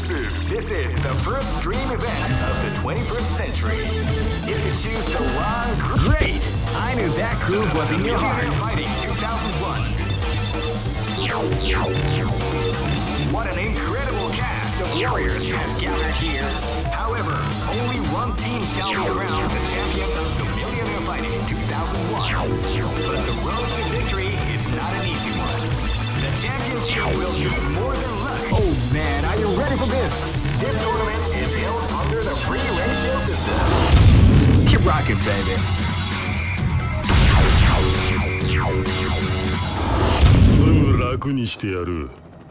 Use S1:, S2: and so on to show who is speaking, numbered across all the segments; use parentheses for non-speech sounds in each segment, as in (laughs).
S1: This is this is the first dream event of the 21st century. If you choose the wrong group, great. I knew that groove was in your heart. Fighting 2001. What an incredible cast of warriors has gathered here. However, only one team shall be crowned the champion of the Millionaire Fighting 2001. But the road to victory is not an easy one. The championship will need more than.
S2: Oh man, are you ready for this?
S1: This tournament is held under the free rain shield system.
S2: Keep rocking, baby.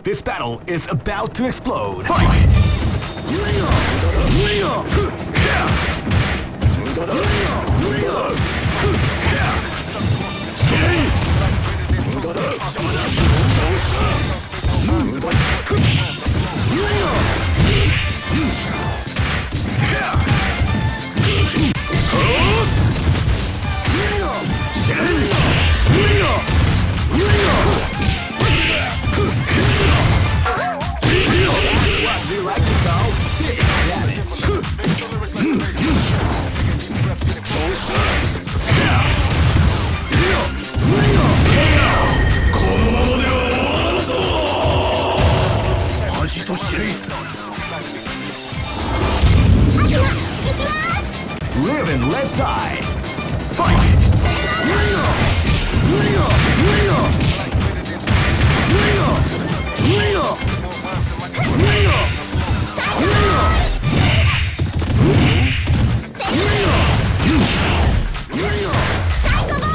S2: This battle is about to explode. Fight!
S3: Fight.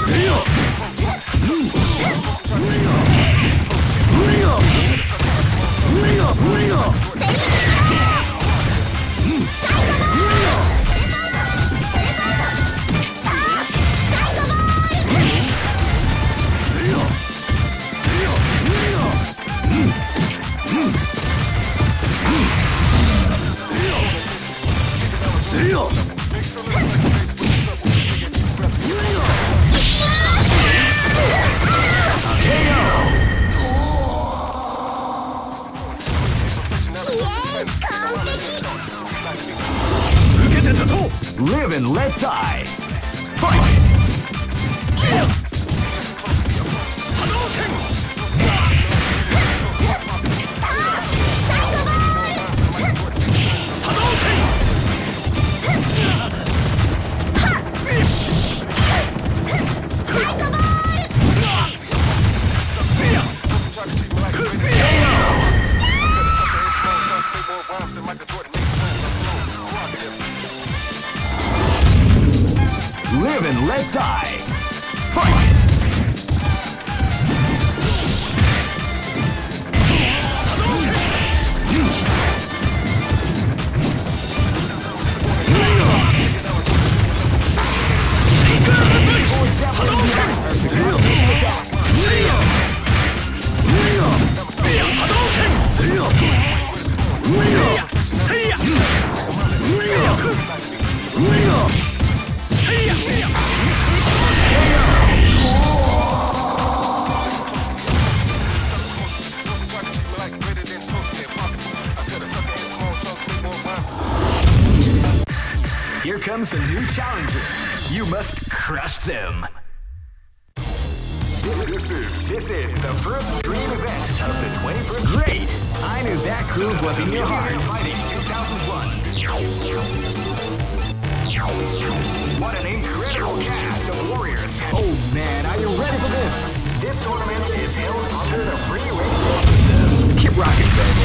S3: 無理
S2: よ無理よ無理よ無理よ無理よ無理よ comes a new challenger. You must crush them.
S1: This, is this is the first dream event of the 21st.
S2: Great! I knew that groove was in your heart.
S1: Fighting 2001. What an incredible cast of warriors.
S2: Oh man, are you ready for this?
S1: This tournament is held under the free ratio system.
S2: Keep rocking, baby.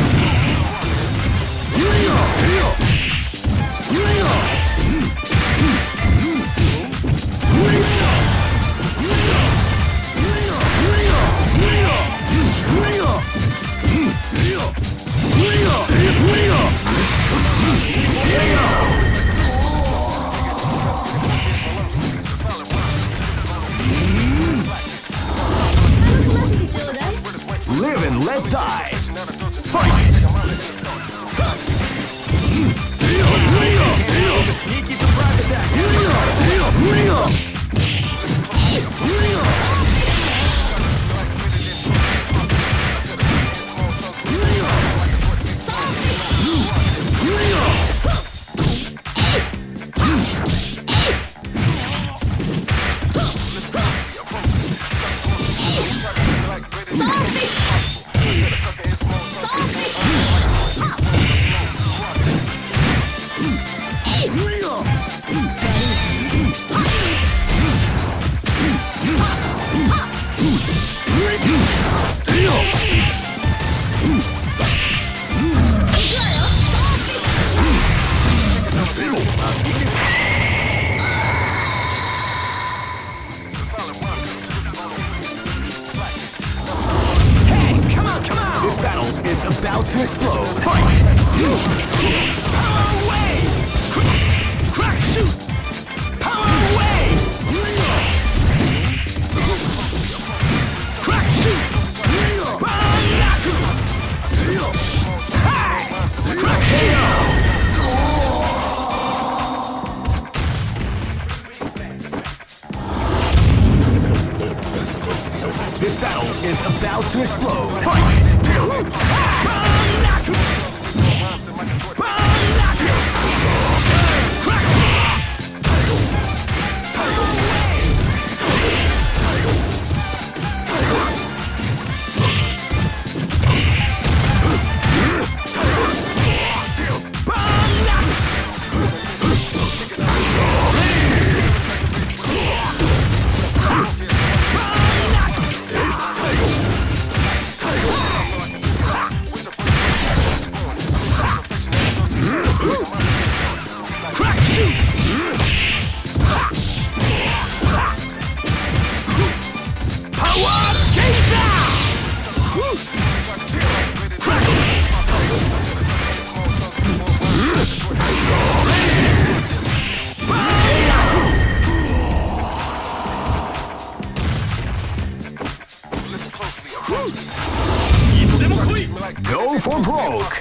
S1: Go for broke!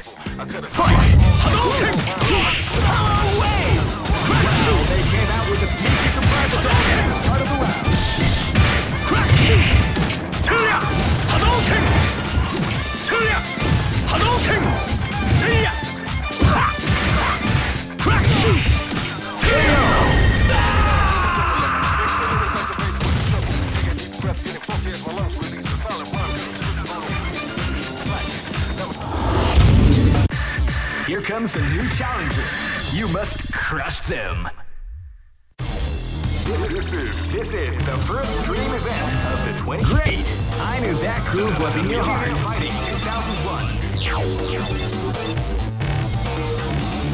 S1: Fight! Hadouken! Power! They came out with a Here comes a new challenger. You must crush them. This is this is the first dream event of the 20. Great! I knew that groove was in your heart. Fighting 2001.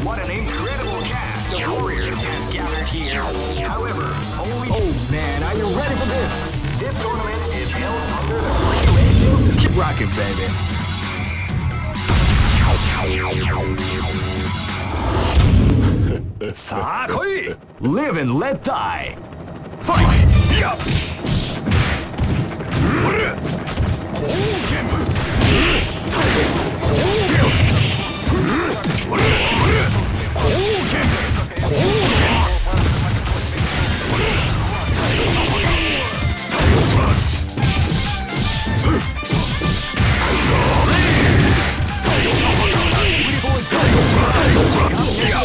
S1: What an incredible cast of warriors has gathered here. However, only. Oh man, are you ready for this? This tournament is held under the regulations. Keep rocking, baby.
S2: さあ来い Live and let die! Fight! やっ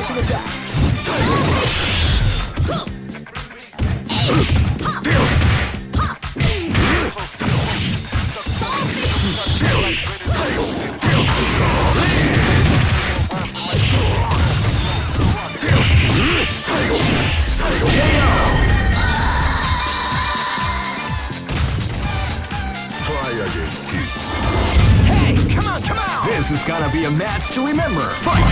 S2: combination This is
S1: gonna be a
S2: match to remember. Fight!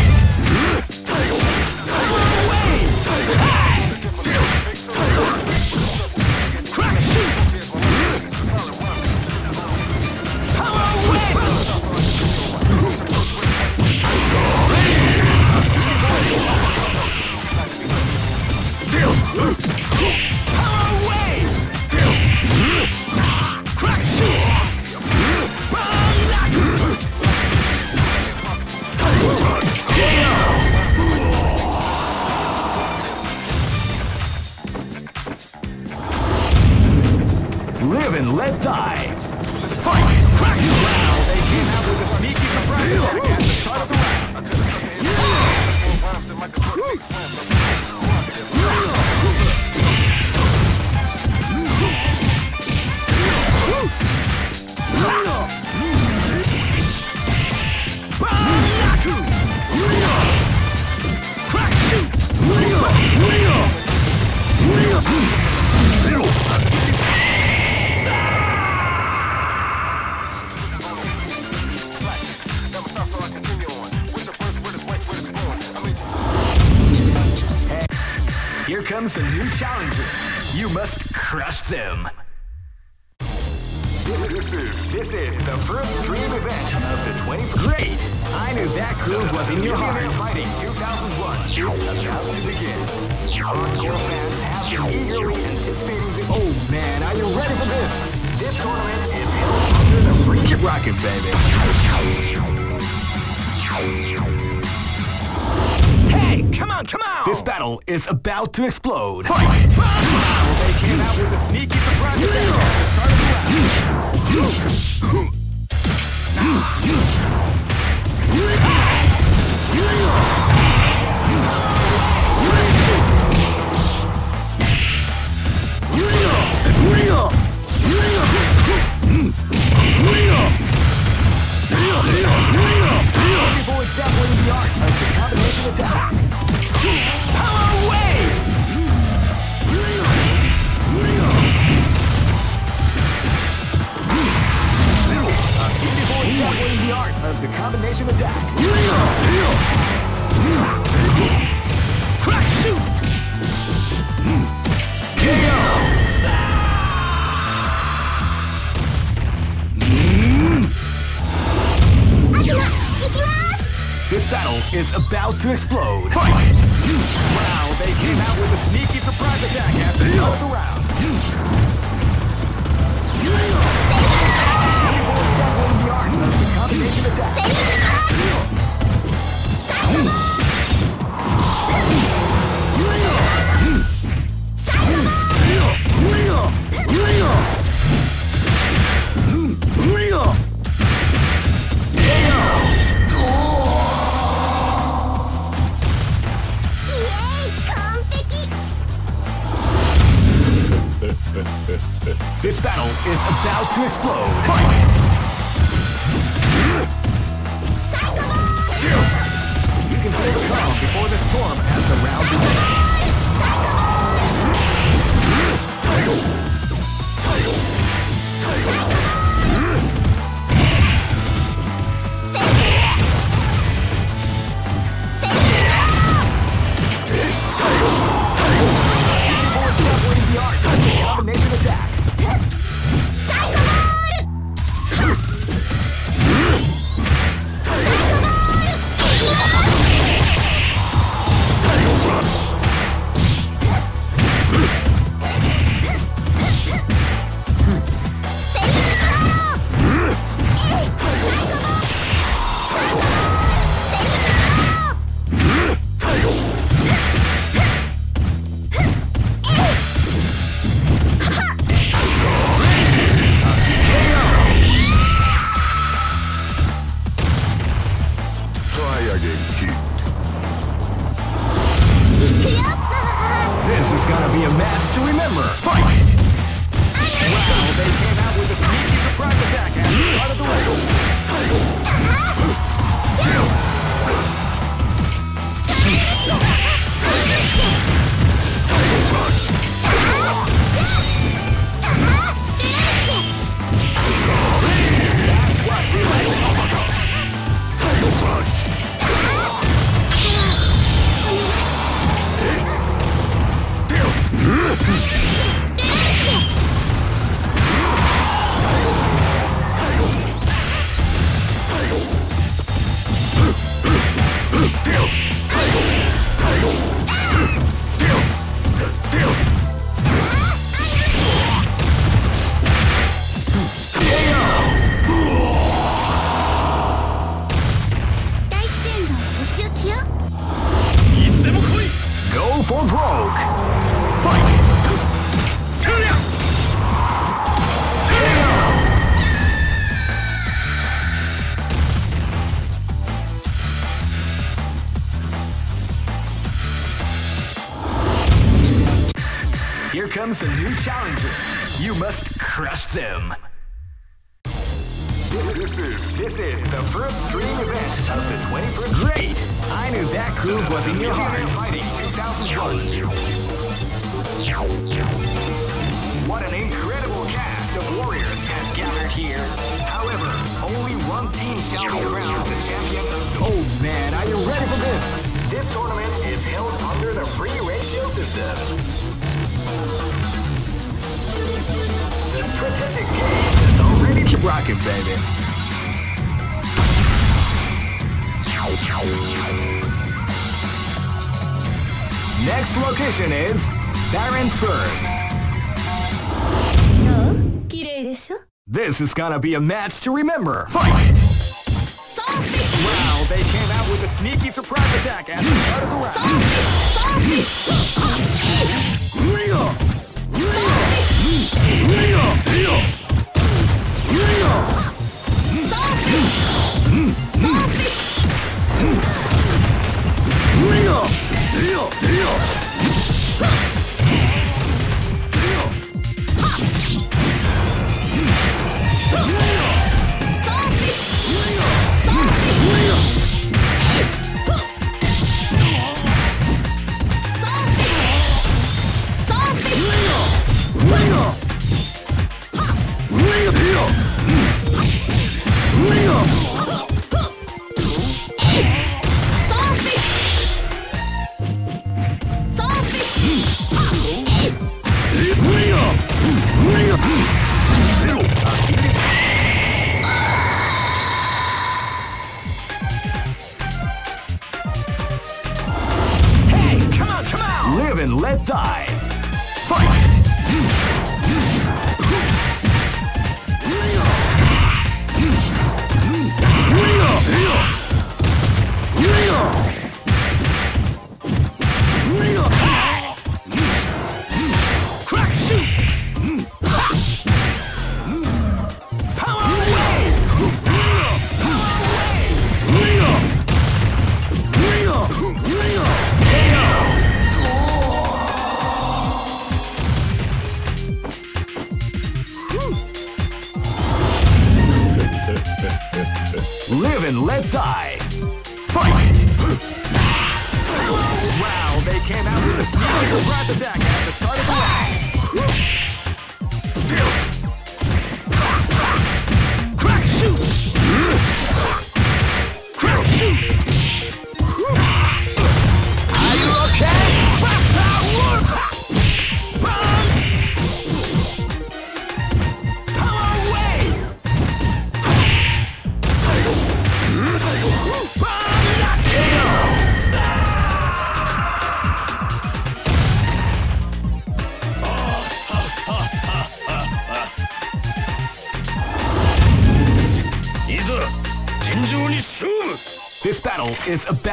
S2: is about to explode. Fight!
S1: They came out with a sneaky surprise. Shoot! Comes a new challenger. You must crush them. This is this is the first dream event of the 21st. Great! I knew that groove was in your heart. Fighting 2001. What an incredible cast of warriors has gathered here. However, only one team shall be crowned the champion of the. Oh man, are you ready for this? This tournament is held under the free ratio system. The strategic game is already
S2: rocking, baby. Next location is Barentsburg. This is gonna be a match to remember. Fight!
S1: Wow, they came out with a sneaky surprise attack at the start of the round.
S2: Hey,
S1: Wow, they came out with a surprise attack at the start of the round. Crack shoot!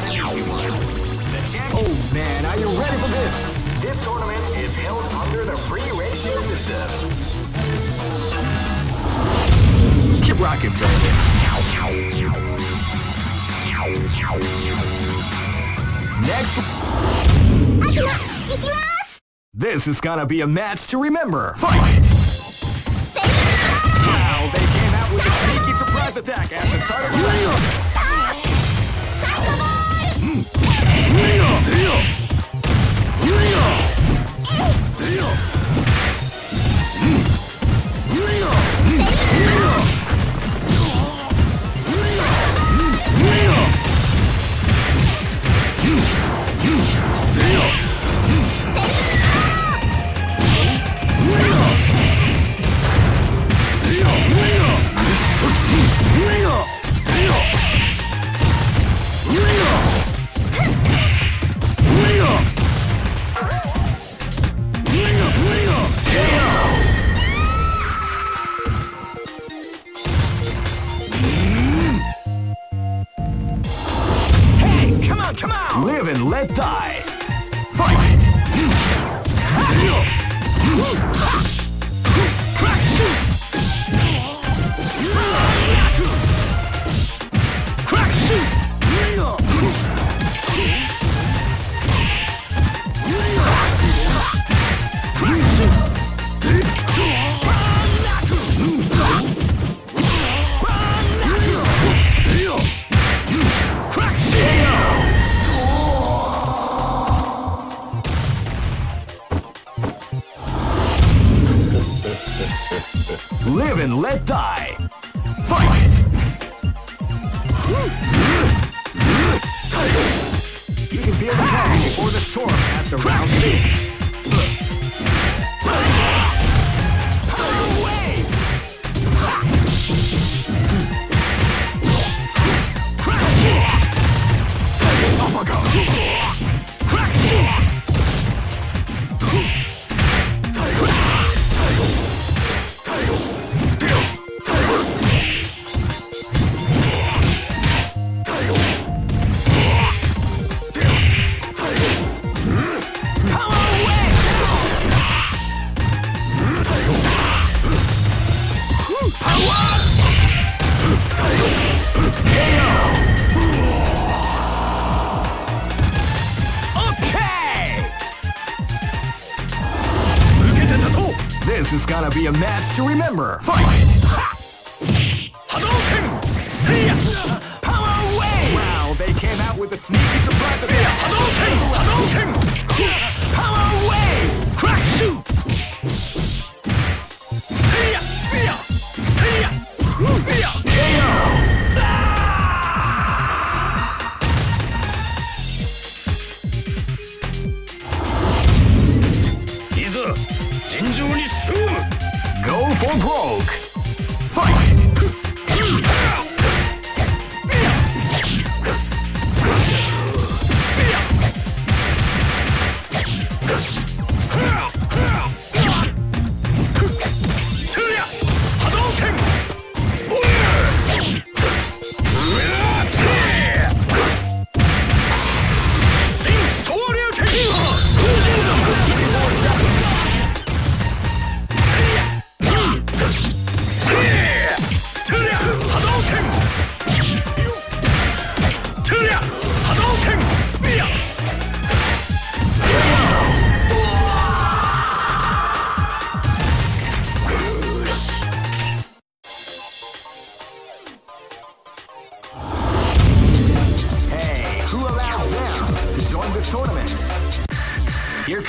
S1: champion. Oh man, are you ready for this? This tournament is held under the free ratio system.
S2: Keep rocking, baby.
S1: Next, this is gonna be a match to remember. Fight! Ooh!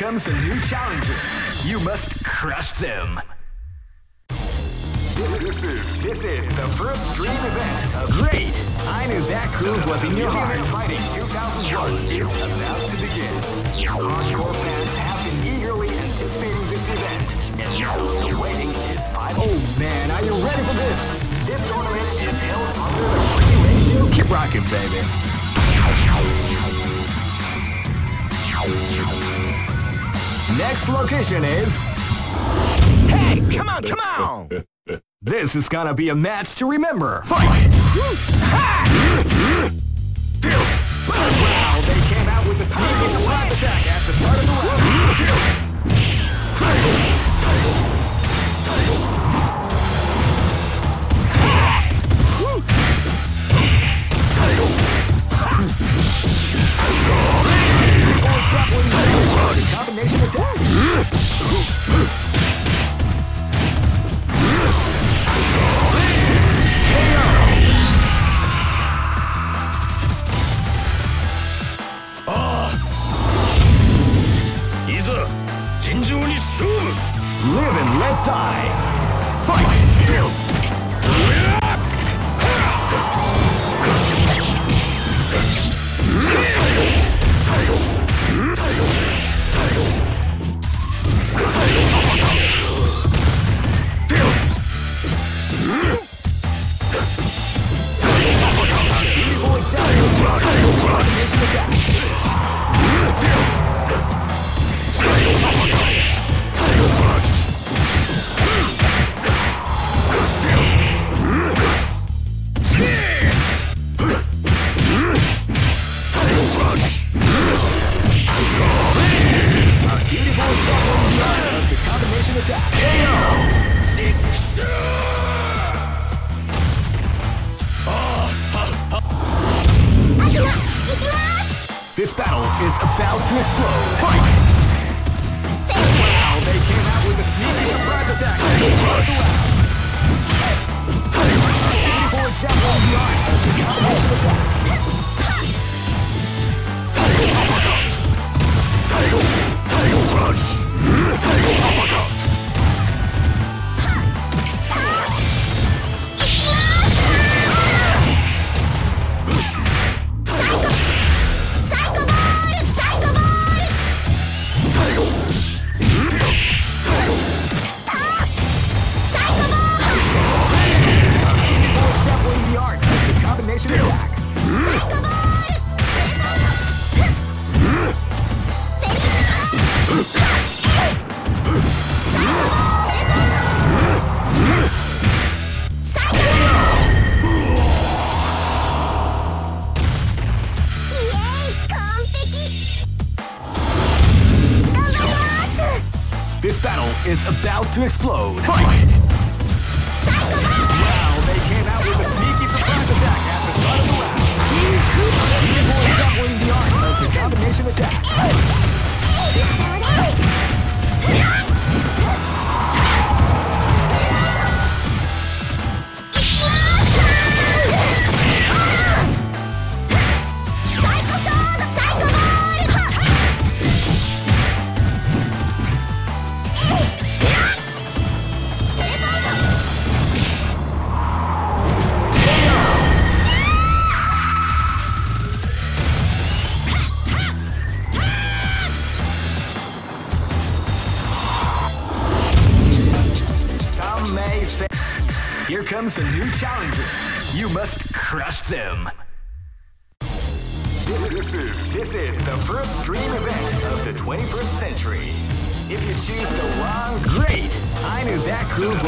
S1: Comes a new challenger. You must crush them. This is this is the first dream event of Great! I knew that groove was in your heart. Fighting 2001 is about to begin. Hardcore fans have been eagerly anticipating this event, and now the waiting is five. Oh man, are you ready for this? This tournament is held under the free. Keep rocking, baby. Next location is. Hey, come on, come on! (laughs) This is gonna be a match to remember. Fight! Wow, they came out with the attack at the start of the round.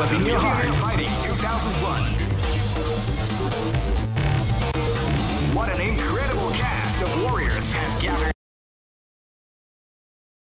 S1: Was in your heart. Fighting 2001.